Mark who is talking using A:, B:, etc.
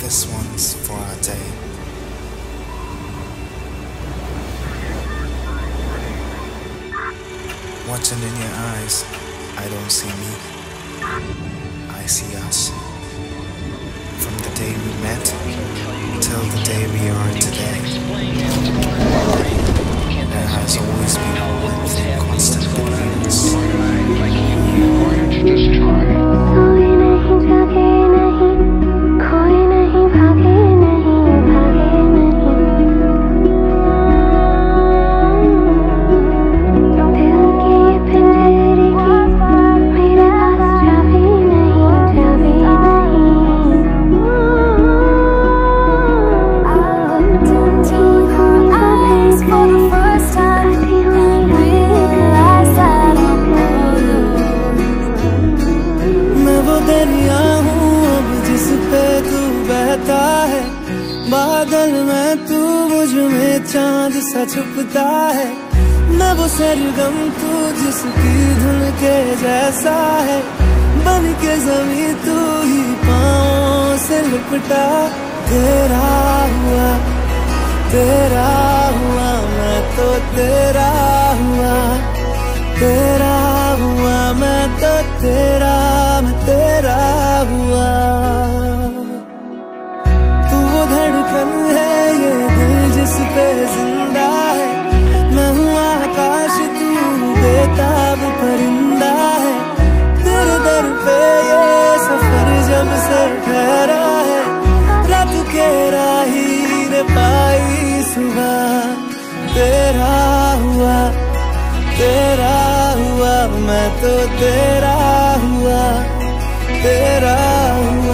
A: This one's for our day. Watching in your eyes, I don't see me. I see us. From the day we met till the day we are today.
B: just try. बादल में तू मुझमें चाँद सा छुपता है। मैं वो सरगम तू जिसकी धुन के जैसा है। बन के जमी तू ही पाँव से लिपटा। तेरा हुआ, तेरा धड़कन है ये दिल जिस पे ज़िंदा है। मैं हूँ आकाश, तू बेताब परिंदा है। तेरे दर पे ये सफ़र जब से ठहरा है। रात के राही ने पाई सुबह। तेरा हुआ तेरा हुआ, मैं तो तेरा हुआ तेरा हुआ।